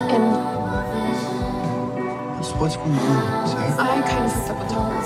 And what's going on, Sarah? I kind of hooked up with Tom.